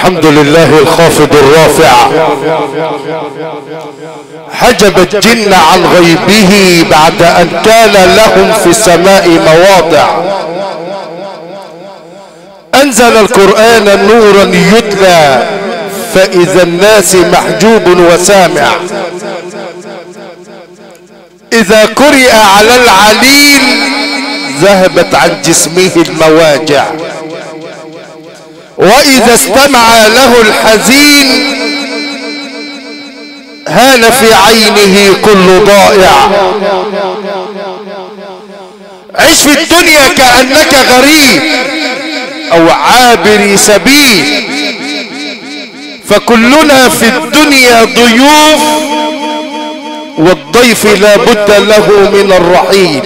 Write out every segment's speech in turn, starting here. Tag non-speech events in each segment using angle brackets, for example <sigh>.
الحمد لله الخافض الرافع. حجب الجن عن غيبه بعد أن كان لهم في السماء مواضع. أنزل القرآن نورا يتلى فإذا الناس محجوب وسامع. إذا قرئ على العليل ذهبت عن جسمه المواجع. وإذا استمع له الحزين هان في عينه كل ضائع. عش في الدنيا كأنك غريب أو عابر سبيل. فكلنا في الدنيا ضيوف والضيف لا بد له من الرحيل.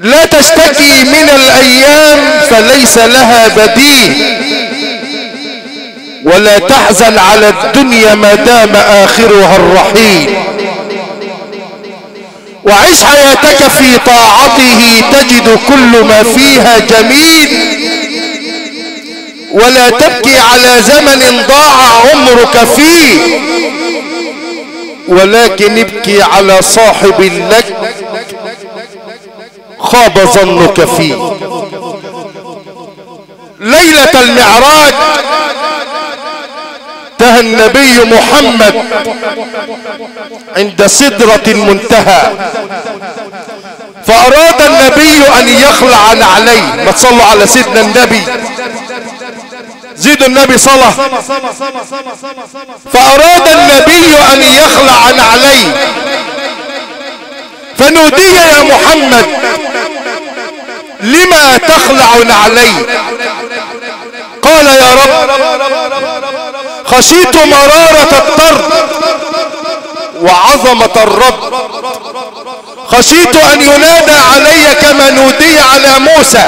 لا تشتكي من الأيام فليس لها بديل. ولا تحزن على الدنيا ما دام آخرها الرحيل. وعش حياتك في طاعته تجد كل ما فيها جميل. ولا تبكي على زمن ضاع عمرك فيه. ولكن ابكي على صاحب لك خاب ظنك فيه ليلة المعراج انتهى النبي محمد عند سدرة المنتهى. فأراد النبي أن يخلع نعليه. ما تصلوا على سيدنا النبي. زيدوا النبي صلى. فأراد النبي أن يخلع نعليه. فنودي يا محمد لما تخلع نعلي قال يا رب خشيت مرارة الطرد وعظمة الرب. خشيت أن ينادى علي كما نودي على موسى.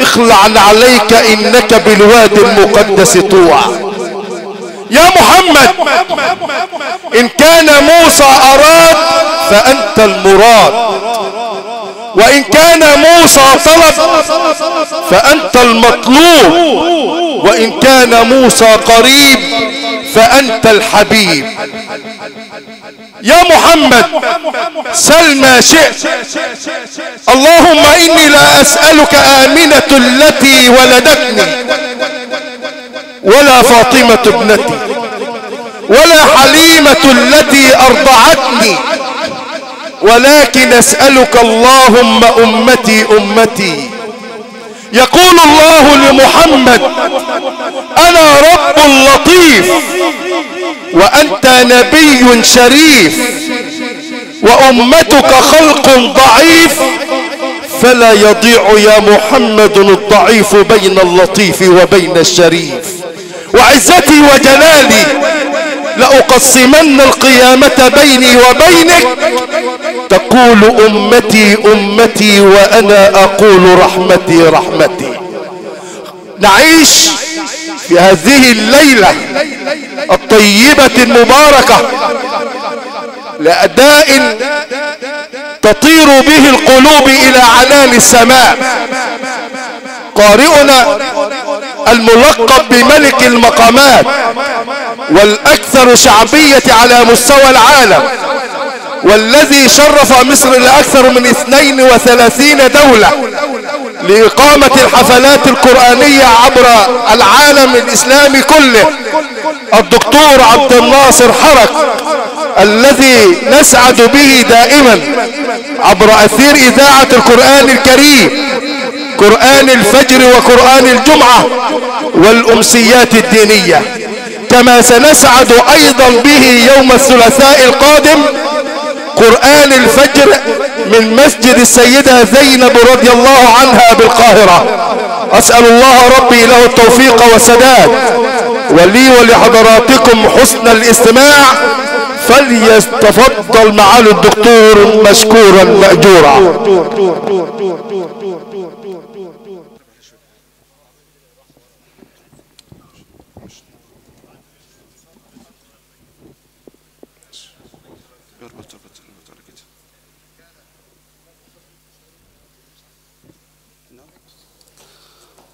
اخلع عليك إنك بالوادي المقدس طوع يا محمد إن كان موسى أراد فأنت المراد. وإن كان موسى طلب فأنت المطلوب. وإن كان موسى قريب فأنت الحبيب. يا محمد سل ما شئت. اللهم إني لا أسألك آمنة التي ولدتني ولا فاطمة ابنتي ولا حليمة التي أرضعتني. ولكن أسألك اللهم أمتي أمتي. يقول الله لمحمد أنا رب لطيف وأنت نبي شريف وأمتك خلق ضعيف فلا يضيع يا محمد الضعيف بين اللطيف وبين الشريف. وعزتي وجلالي لأقسمن القيامة بيني وبينك. تقول أمتي أمتي وأنا أقول رحمتي رحمتي. نعيش في هذه الليلة الطيبة المباركة لأداء تطير به القلوب إلى عنان السماء. قارئنا الملقب بملك المقامات والأكثر شعبية على مستوى العالم والذي شرف مصر لأكثر من 32 دولة لإقامة الحفلات القرآنية عبر العالم الإسلامي كله. الدكتور عبد الناصر حرك الذي نسعد به دائما عبر أثير إذاعة القرآن الكريم. قرآن الفجر وقرآن الجمعة والأمسيات الدينية كما سنسعد أيضا به يوم الثلاثاء القادم قرآن الفجر من مسجد السيدة زينب رضي الله عنها بالقاهرة. أسأل الله ربي له التوفيق والسداد ولي ولحضراتكم حسن الاستماع فليتفضل معالي الدكتور مشكورا مأجورا.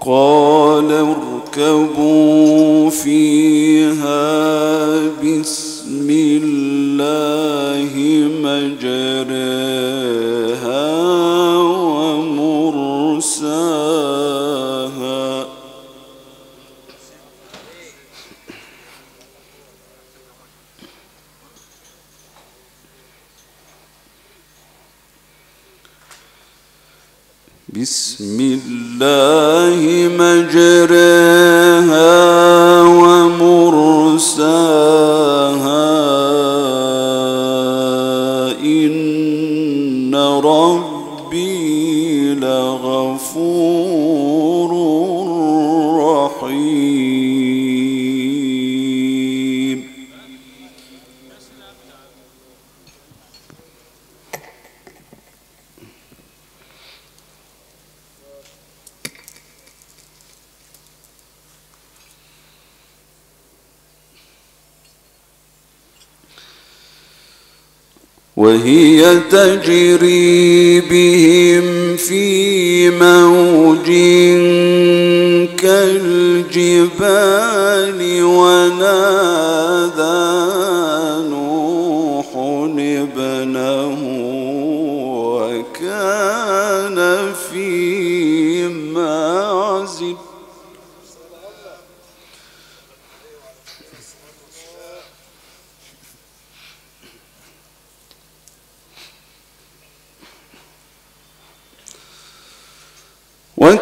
وقال اركبوا فيها بسم الله مجريها ومرساها. بسم الله مجريها تجري بهم في موج كالجبال ونادى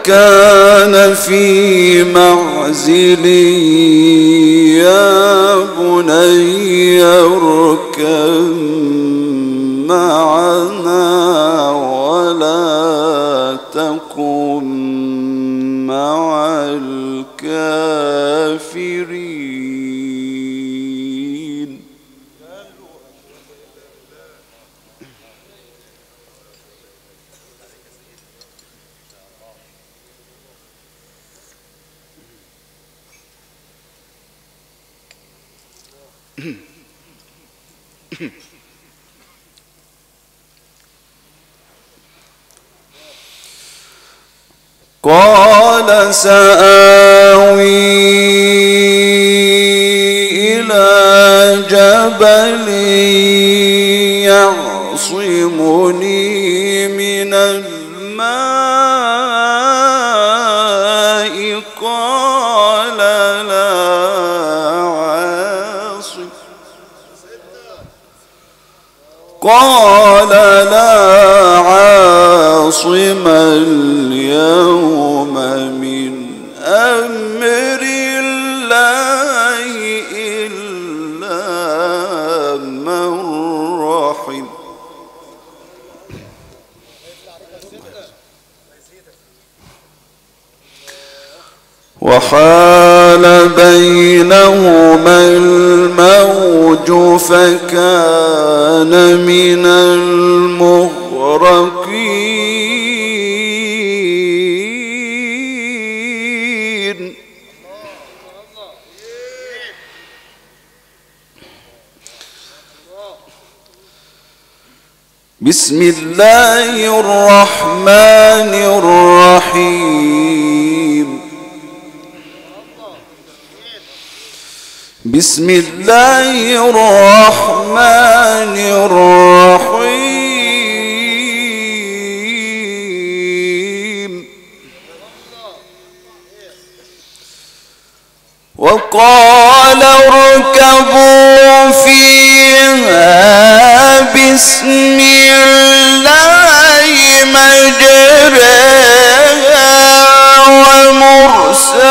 وكان في معزل يا بني اركب قال سآوي إلى جبل يعصمني من الماء. قال لا عاصم. قال لا عاصم اليوم. وحال بينهما الموج فكان من المغرقين بسم الله الرحمن الرحيم بسم الله الرحمن الرحيم. وقال اركبوا فيها بسم الله مجرها ومرساها.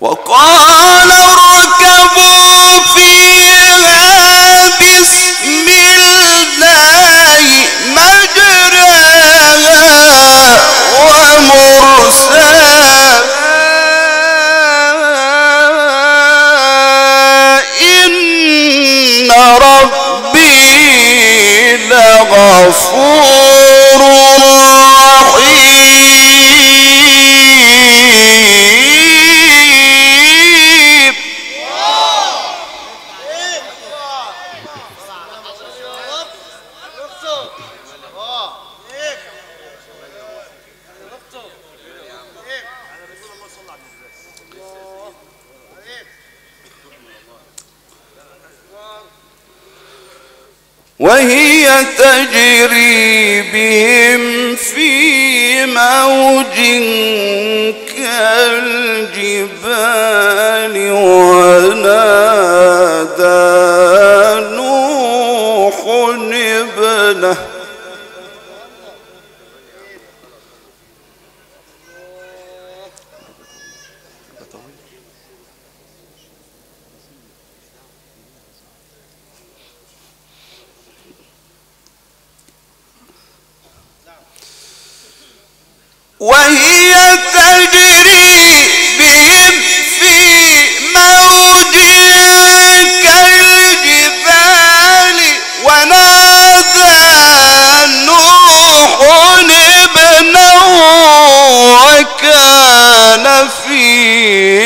وقال اركبوا فيها بسم الله مجراها ومرساها إن ربي لغفور aos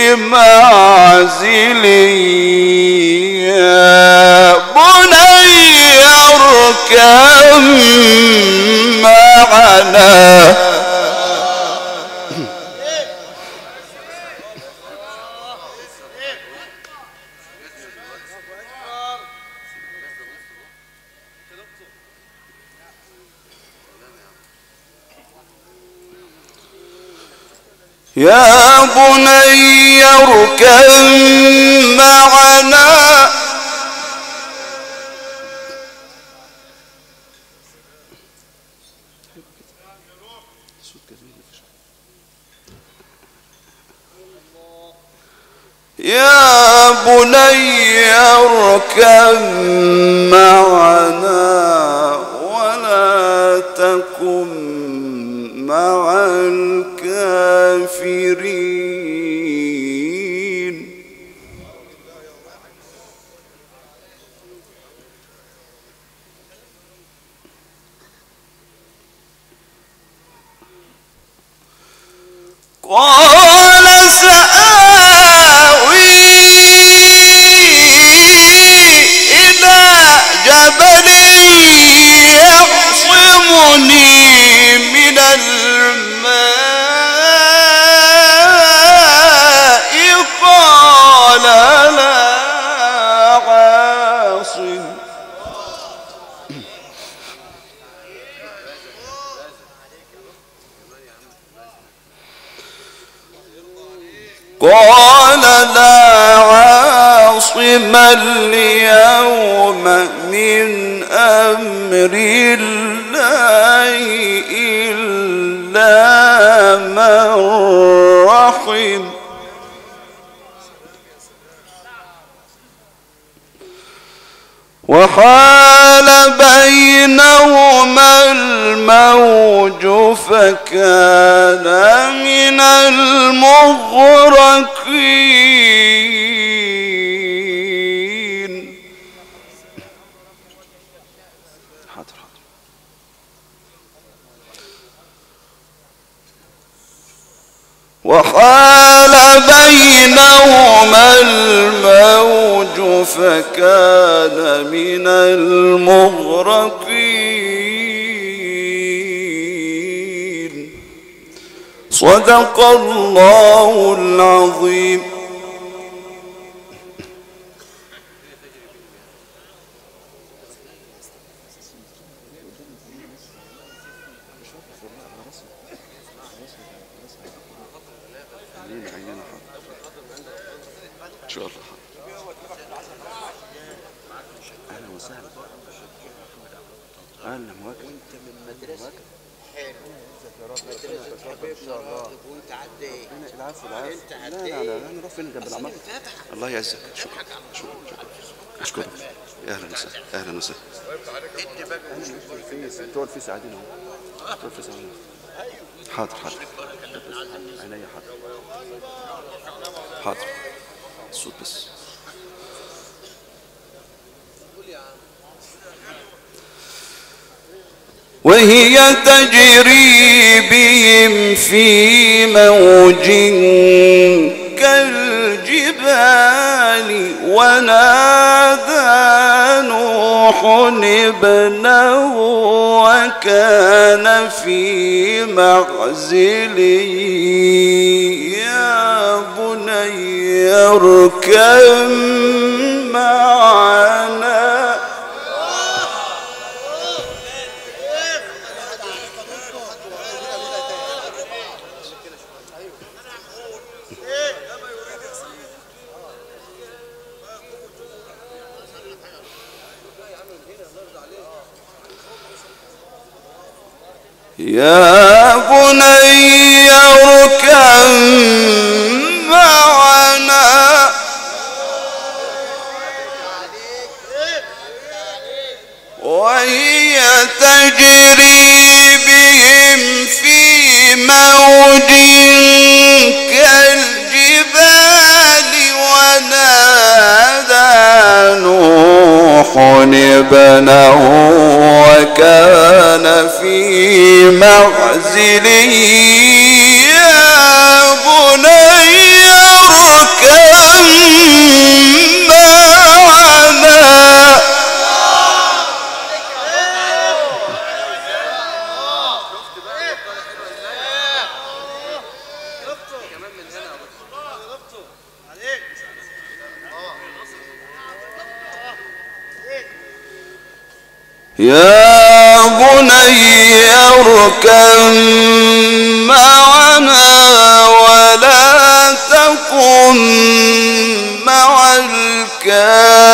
في معزل يا بني اركب معنا. يا بني اركب معنا. يا بني اركب معنا. جبل اليوم من أمر الله إلا من رحم. وحال بينهما الموج فكان من المغرقين حاضر حاضر وحال بينهما الموج فكان من المغرقين. صدق الله العظيم. عينينا عينينا حاضر. إن شاء الله حاضر. أهلا وسهلا. أهلا وأنت من العفو العفو. أنت لا لا لا فين جنب الله يعزك. شكرا شكرا شكرا. أشكرك. أهلا وسهلا أهلا وسهلا. ادي بقى الفيس بتوع الفيس قاعدين أهو. بتوع الفيس قاعدين حاضر حاضر. عينيا حاضر حاضر الصوت بس. وهي تجري بهم في موج كالجبال ونادى نوح ابنه وكان في معزل يا بني اركب معنا يا بني اركب معنا. وهي تجري بهم في موج نوح ابنه وكان في معزل يا بني اركب معنا ولا تكن مع الكافرين.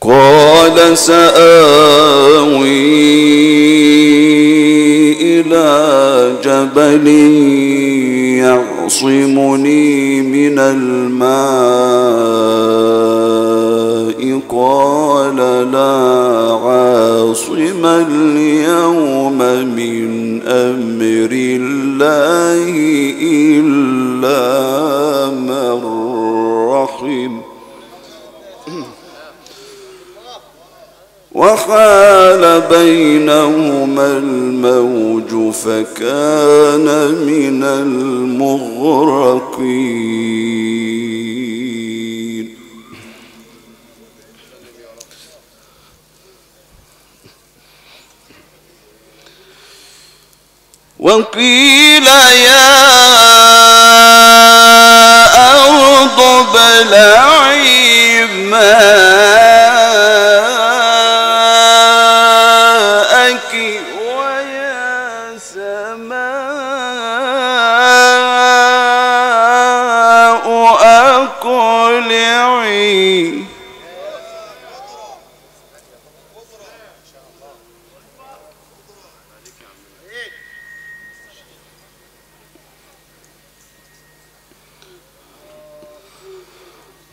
قال سآوي جبل يعصمني من الماء. قال لا عاصم اليوم من أمر الله إلا من رحم. وحال بينهما الموج فكان من المغرقين. وقيل يا أرض ابلعي ماءك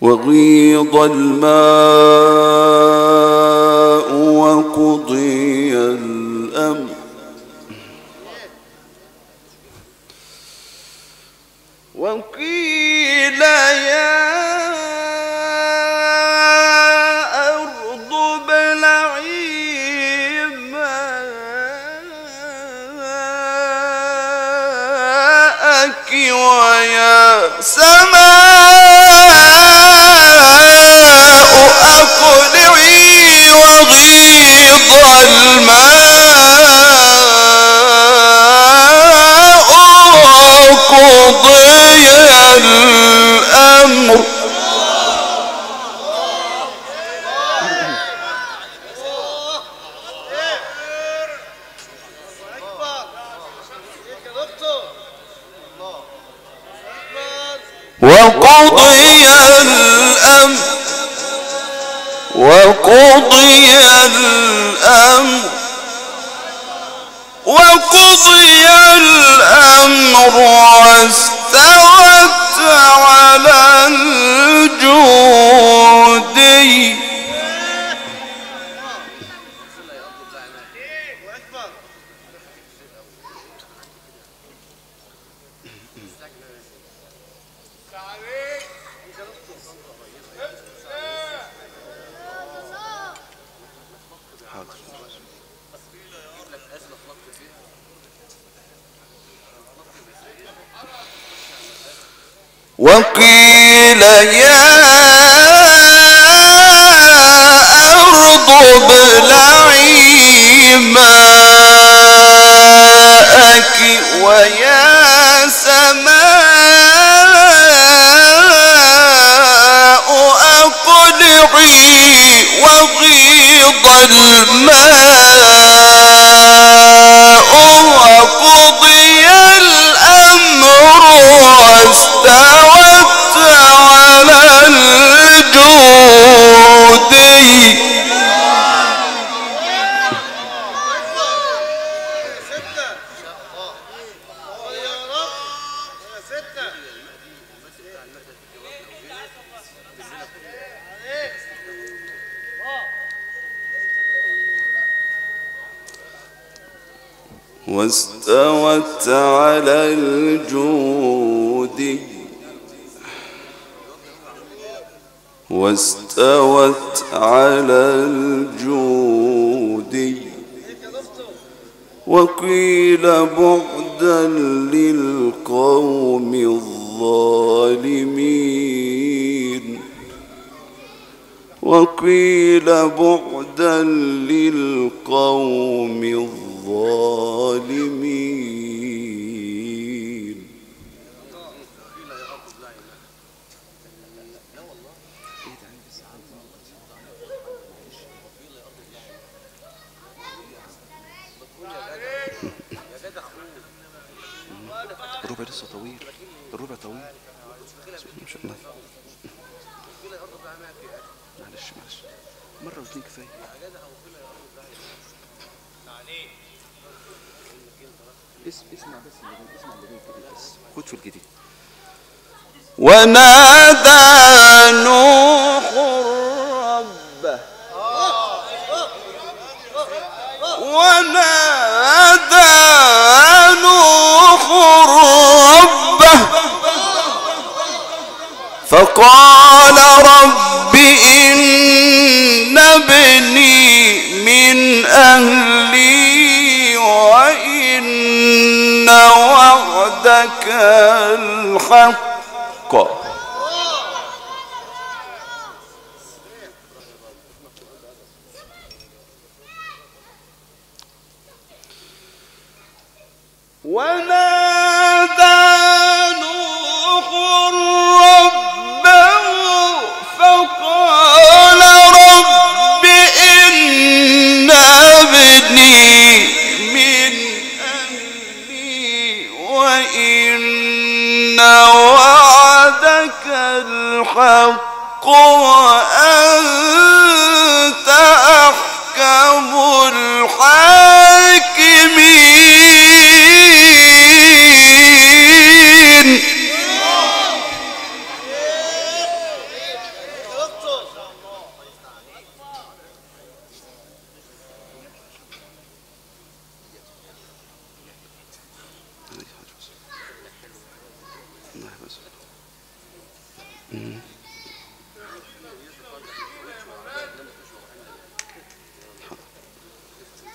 وغيض الماء وقضي الأمر. وقيل يا ويا سماء الله نادى نوح ربه ونادى نوح ربه فقال رب إن ابني من أهلي وإن وعدك الحق. الحق وأنت أحكم الحاكمين.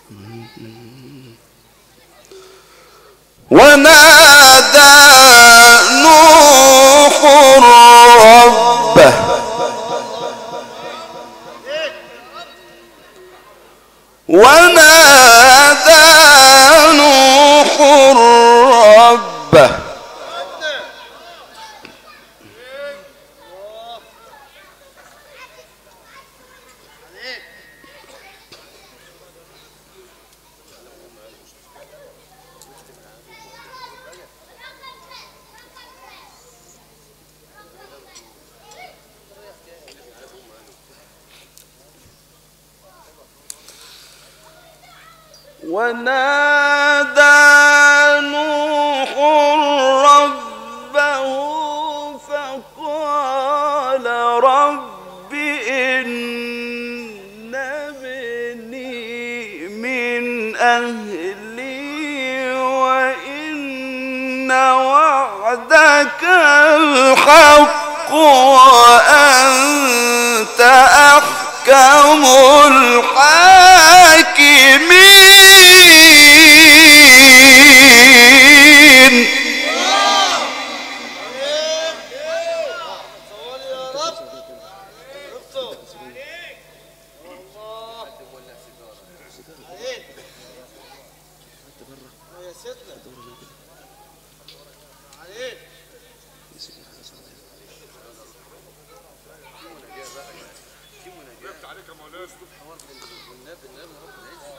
嗯嗯嗯嗯嗯。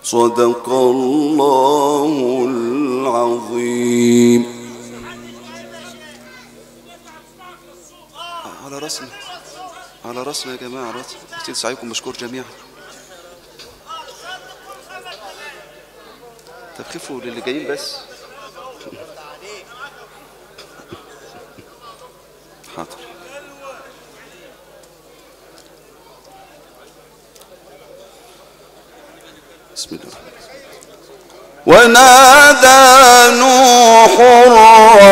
صدق الله العظيم على رسمي على رسمي يا جماعة كتير سعيكم مشكور جميعا. طب خفوا للي جايين بس. ونادى نوح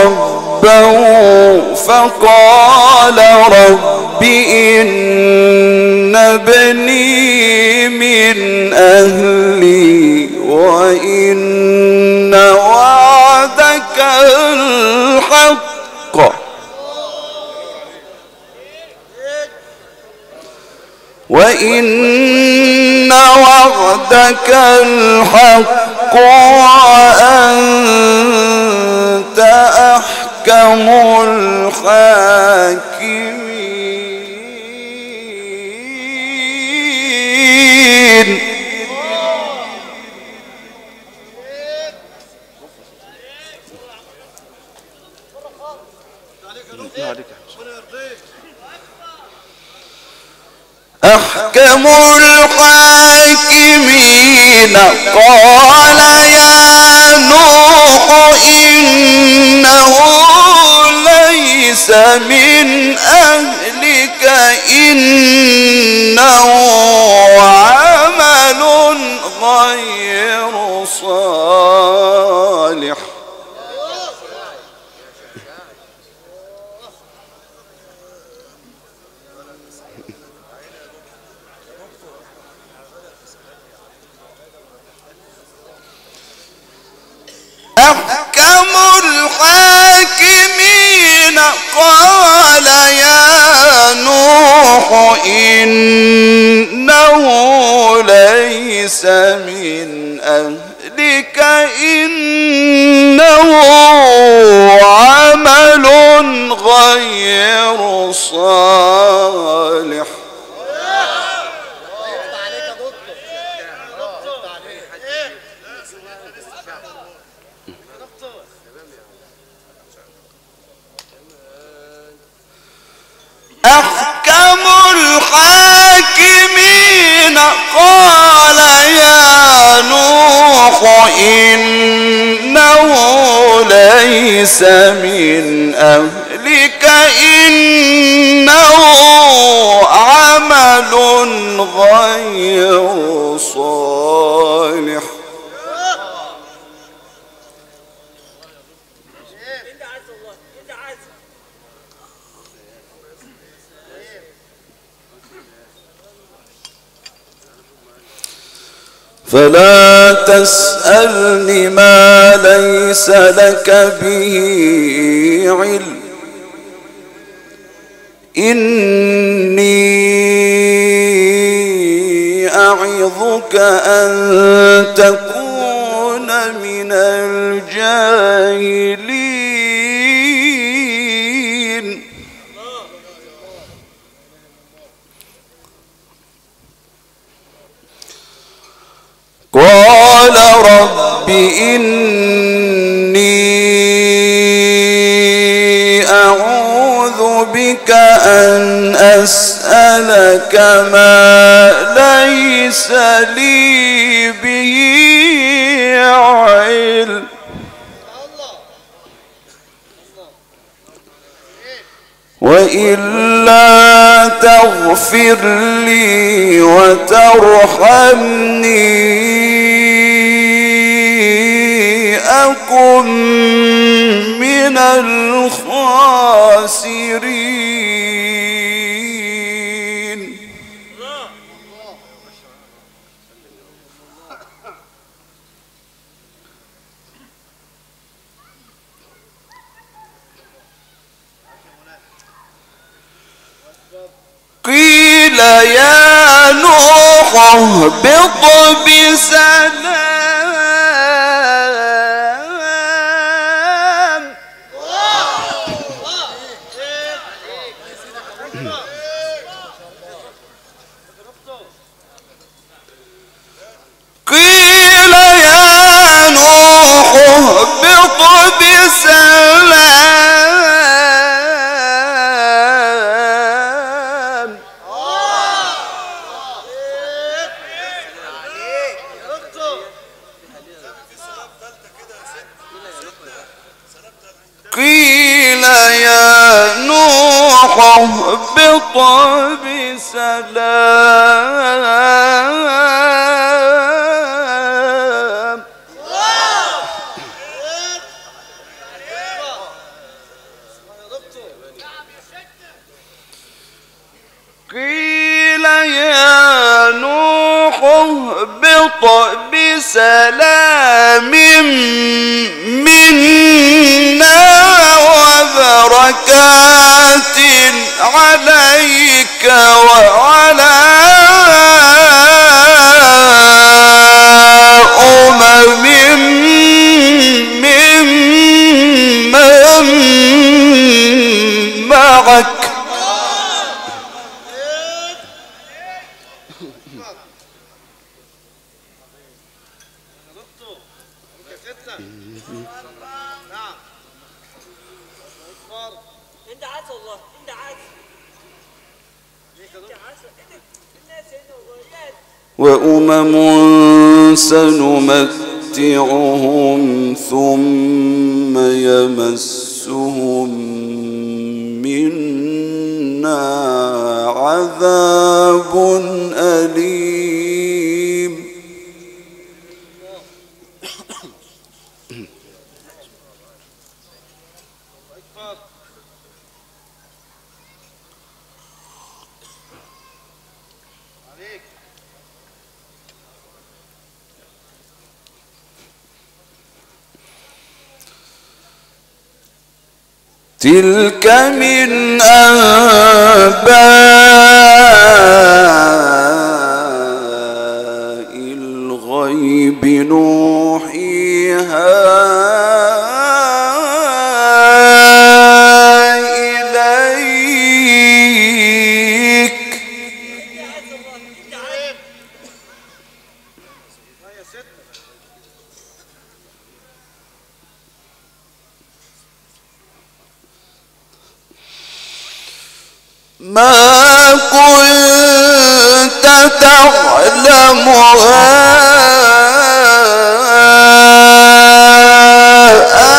ربه فقال رب إن ابني من أهلي وإن وعدك الحق. وإن وعدك الحق. وأنت أحكم الحاكمين. أحكم الحاكمين. قال من أهلك فلا تسألني ما ليس لك به علم. إني أعظك أن تكون من الجاهلين. رب إني أعوذ بك أن أسألك ما ليس لي به علم. وإلا تغفر لي وترحمني. أكن من الخاسرين. قيل يا نوح اهبط بسلام. بسلام قيل يا نوح اهبط بسلام منا وبركات. عليك وعلى أمم ممن معك. <laughs> انت عايز والله انت عايز الناس هنا والله وأمم سنمتعهم ثم يمسهم منا عذاب أليم. تلك من أنباء الغيب نوحيها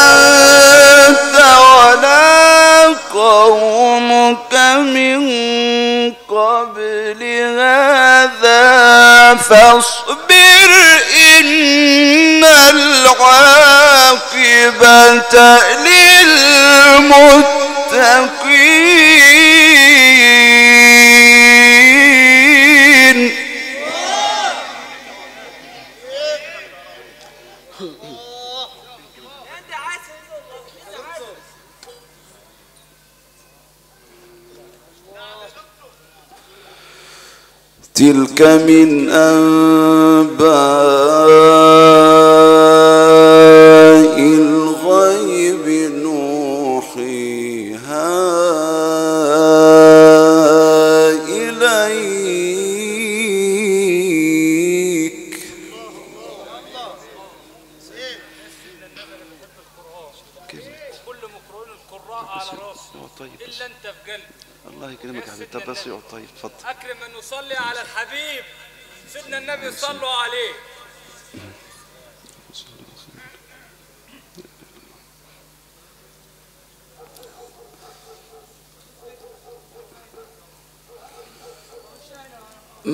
أنت ولا قومك من قبل هذا فاصبر إن العاقبة للمتقين تلك من أنباء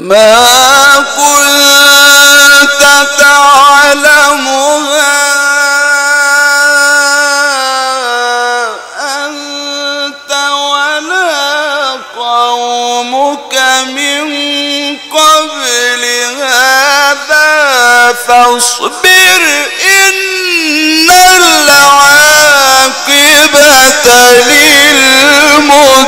ما كنت تعلمها أنت ولا قومك من قبل هذا فاصبر إن العاقبة للمتقين.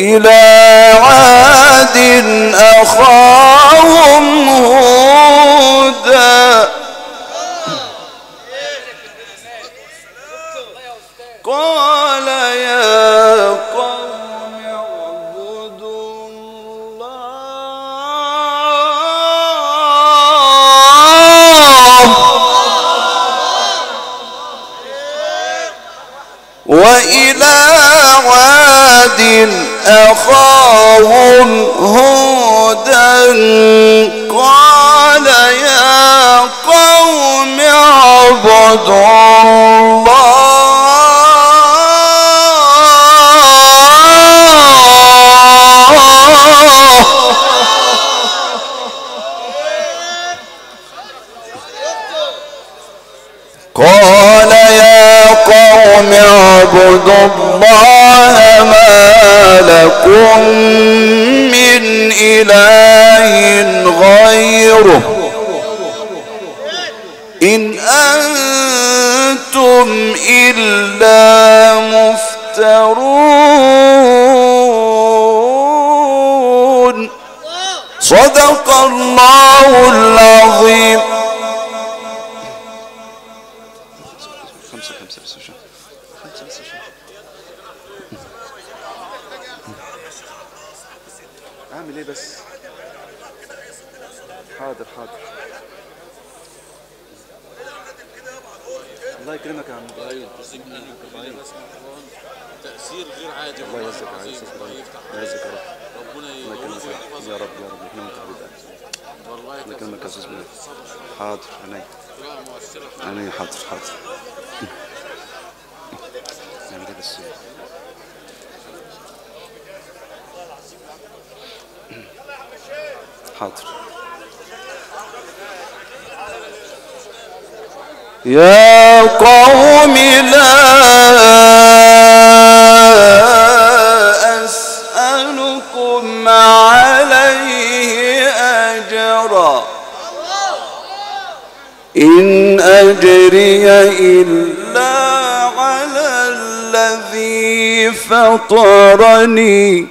وإلى أخاهم هودا قال يا قوم اعبدوا الله. قال يا قوم اعبدوا الله ما لكم من إله غيره. إن أنتم إلا مفترون. صدق الله العظيم. عم إبراهيم تأثير غير عادي. الله عزيز رب. ربنا يا رب. يا رب قلبي. والله حاضر حاضر حاضر. نعمل بس. حاضر. يا قوم لا أسألكم عليه أجرا. إن أجري إلا على الذي فطرني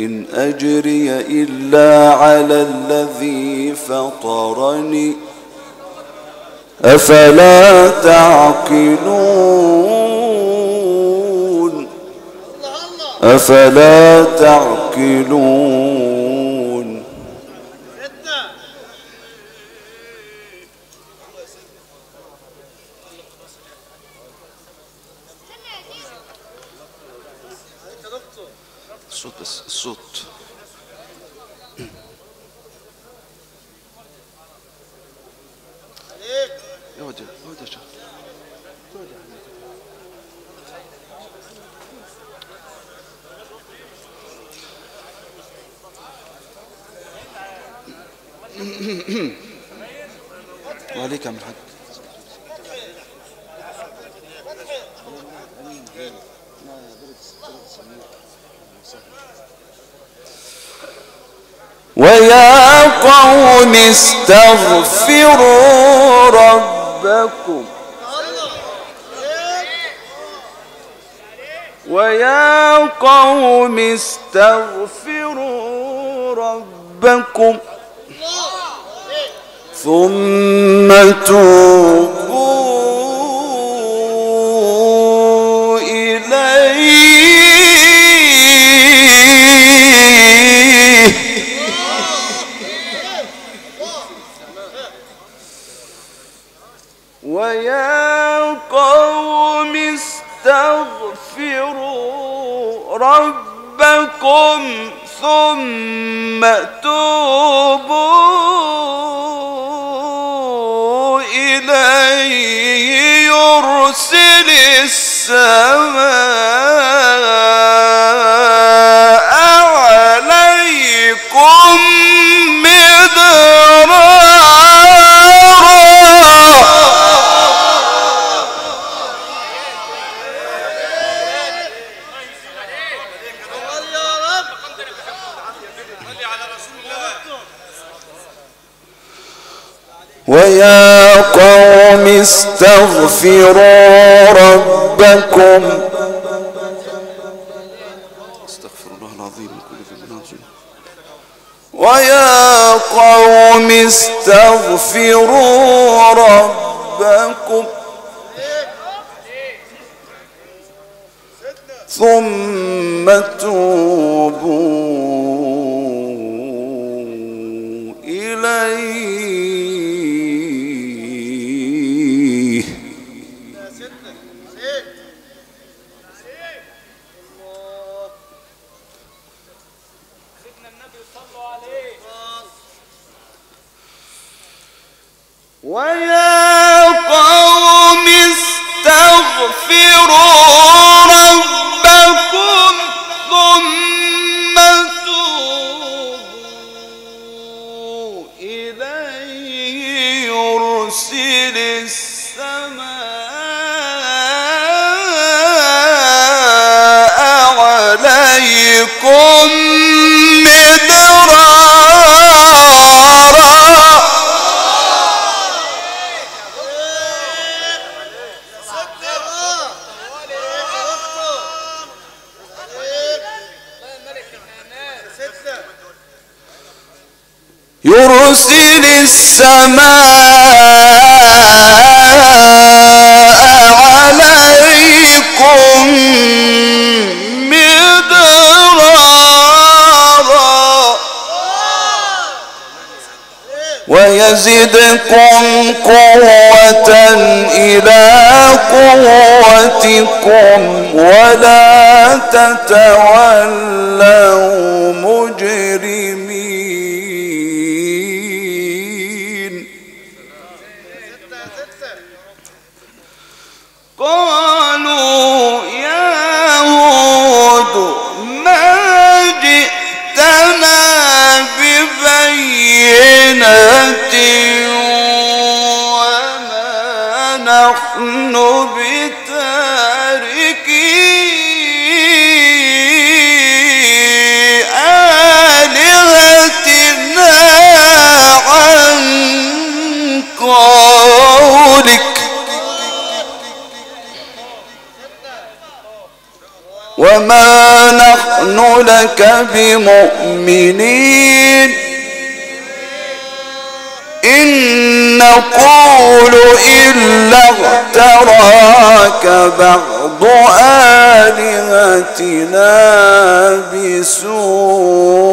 إن أجري إلا على الذي فطرني. أفلا تعقلون؟ أفلا تعقلون؟ الصوت بس الصوت اقعد يا- اقعد يا شيخ. وعليك يا عم الحاج قوم استغفروا ربكم. ويا قوم استغفروا ربكم. ثم توبوا. ربكم ثم توبوا إليه يرسل السماء عليكم استغفروا ربكم. استغفر الله العظيم ويا قوم استغفروا ربكم. ثم توبوا. استغفروا يرسل السماء عليكم مدرارا ويزدكم قوة إلى قوتكم ولا تتولوا لك بمؤمنين. إن نقول إلا اغتراك بعض آلهتنا بسوء.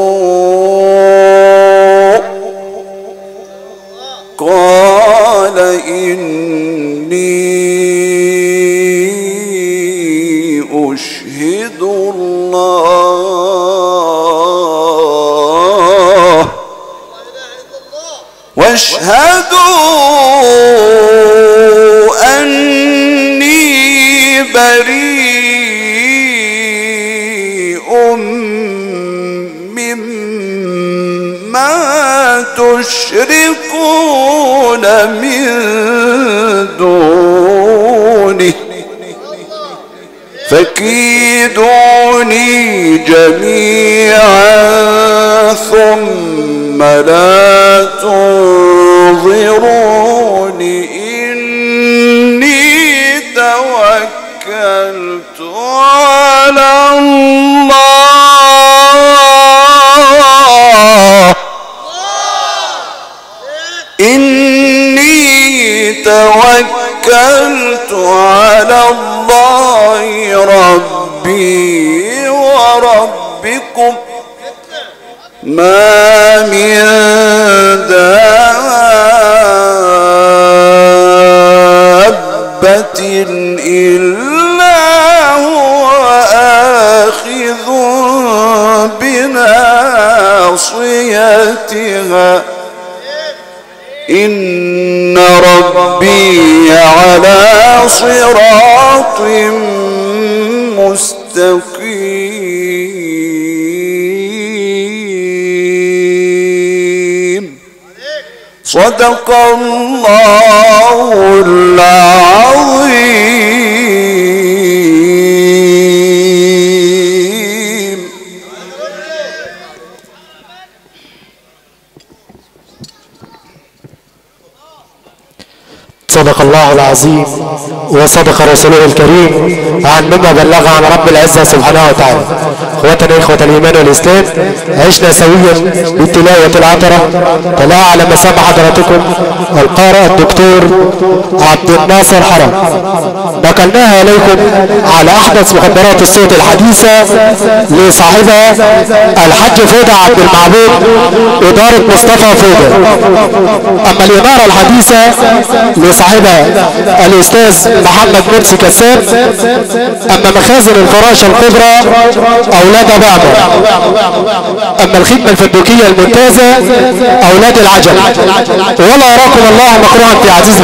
على صراط مستقيم. صدق الله العظيم. الله العظيم وصدق رسوله الكريم. عن مما بلغ عن رب العزة سبحانه وتعالى. إخوتنا إخوة الإيمان والإسلام عشنا سويا بالتلاوة العطرة. تلا على مسامع حضراتكم القارئ الدكتور عبد الناصر حرم نقلناها إليكم على أحدث مخدرات الصوت الحديثة لصاحبها الحاج فوضى عبد المعبود ادارة مصطفى فوضى. أما الإدارة الحديثة لصاحبها الأستاذ محمد مرسي كساب أما مخازن الفراشة الكبرى أولاد بعمر أما الخدمة الفندقية الممتازة أولاد العجل. ولا اراكم الله مكروها في عزيز